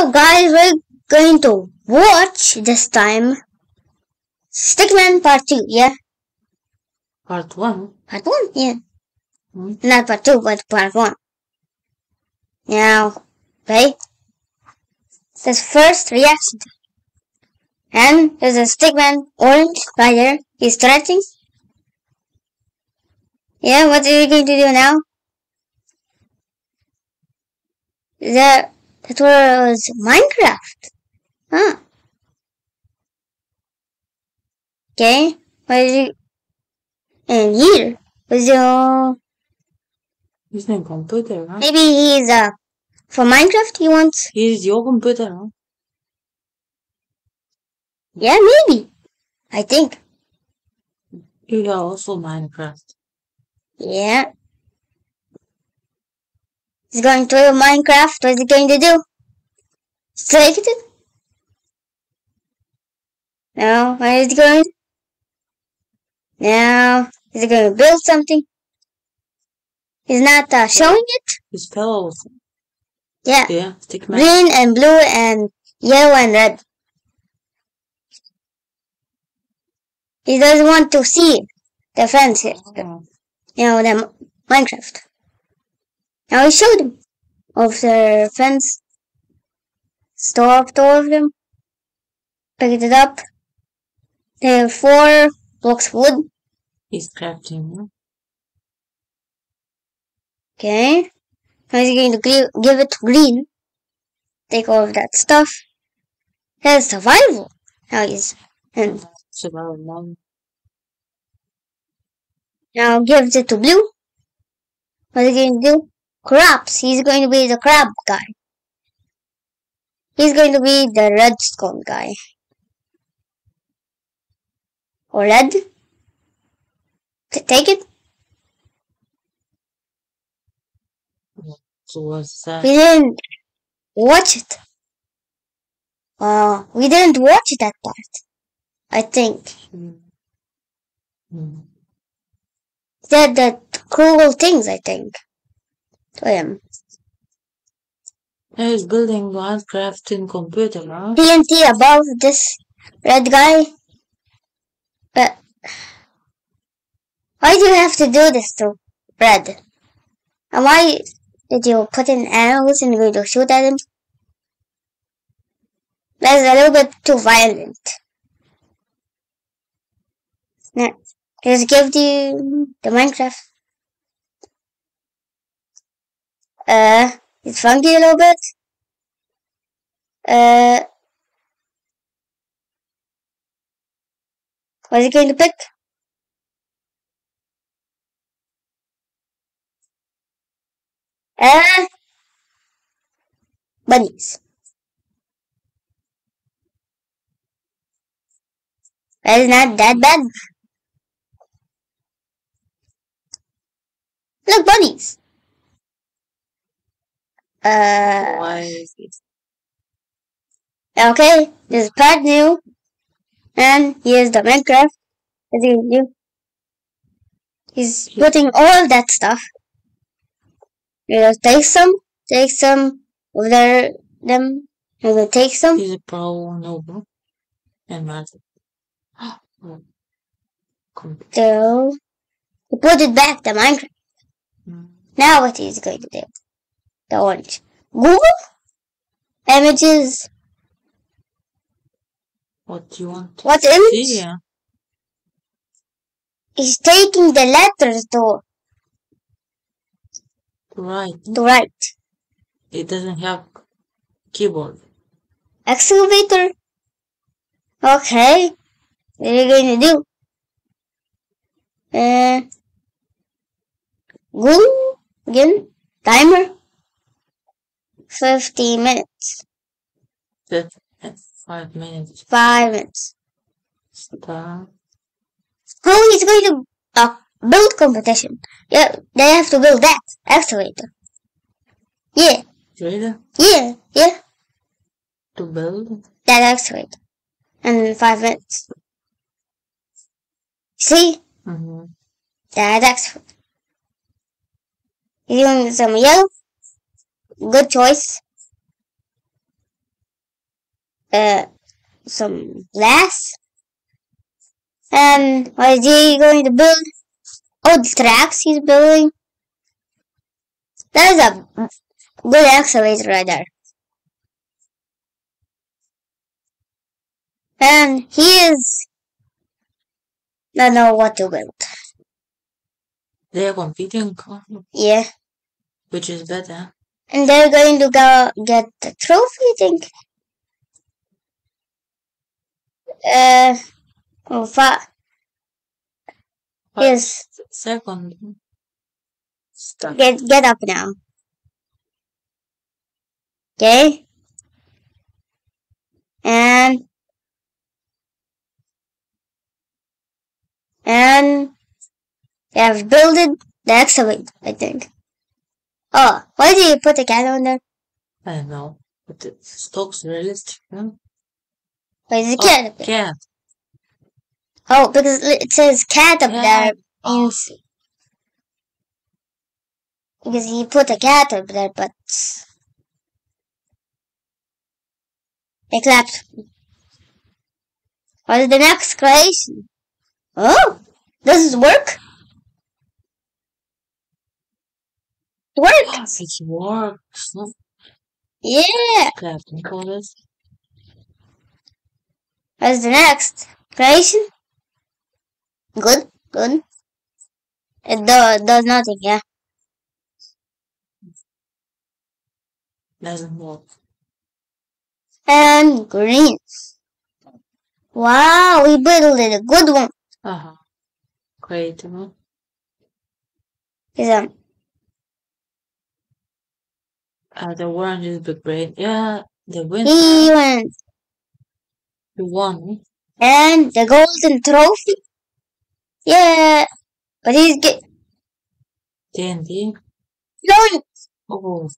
So guys, we're going to watch this time Stickman Part 2, yeah? Part one. Part 1, yeah. Hmm. Not Part 2, but Part 1. Now, okay? This first reaction. And there's a Stickman orange right there. He's stretching. Yeah, what are you going to do now? That, that was Minecraft. Huh. Okay, what is it? And here was your, He's in computer, huh? maybe he's, uh, for Minecraft he wants, He's your computer, huh? yeah, maybe. I think. You are also Minecraft. Yeah. He's going to Minecraft. What is he going to do? Strike it? No. What is he going? No. Is he going to build something? He's not uh, showing it? His fellows. Yeah. Yeah, Stickman. Green and blue and yellow and red. He doesn't want to see the fence here. Oh, you know, the Minecraft. Now he showed him of the fence. Stopped all of them. Picked it up. There are four blocks of wood. He's crafting? Okay. Now he's going to give it to green. Take all of that stuff. Has survival. Now he's and Survival mode. now gives it to blue. What is he going to do? Crabs. He's going to be the crab guy. He's going to be the redstone guy. Or red? T- take it? So what's that? We didn't watch it. Uh, we didn't watch that part. I think. Hmm. Hmm. Said the cruel things, I think. To him. He's building Minecraft in computer, huh? TNT above this red guy. But why do you have to do this to red? And why did you put in arrows and going to shoot at him? That's a little bit too violent. Now, just give you the Minecraft. Uh, it's funky a little bit. Uh, what is he going to pick? Uh, bunnies. That is not that bad. Look, bunnies. Uh, is okay, this is part new. And here's the Minecraft. You can do. He's putting all of that stuff. You know, take some, take some of their, them, and then take some. He's a pro noble. And magic. So, he put it back to Minecraft. Hmm. Now what he's going to do? The orange. Google? Images. What do you want? What see? image? Yeah. He's taking the letters to, Right. to write. It doesn't have keyboard. Excavator? Okay. What are you going to do? Uh, Google? Again? Timer? 50 minutes. That five minutes. 5 minutes. Start. Oh, he's going to uh, build competition. Yeah, they have to build that excavator. Yeah, Ready yeah, yeah, to build? that excavator. And in five minutes. See, Mm-hmm. that excavator. He's using some yellow. Good choice. uh, some glass. And what is he going to build? Oh, the tracks he's building. That is a good excavator right there. And he is don't know what to build. They are competing, Yeah. which is better. And they're going to go get the trophy, I think. Uh, oh, fa- yes, Second, stuff. get get up now. Okay. And and they have built it the excavate, I think. Oh, why did you put a cat on there? I don't know. But it looks realistic, no? Why is the Oh, cat up there? cat. Oh, because it says cat up Yeah. there means oh, because he put a cat up there, but they clapped. What is the next creation? Oh, does it work? It worked. It works. Yeah. Captain Collins. What is the next creation? Good, good. It do, does nothing, yeah. Doesn't work. And green. Wow, we built it a good one. Uh-huh. Great, no? Is um, Uh, the orange is big brain. Yeah, the winner. he went You won. and the golden trophy. Yeah, but he's get TNT. going. Oh,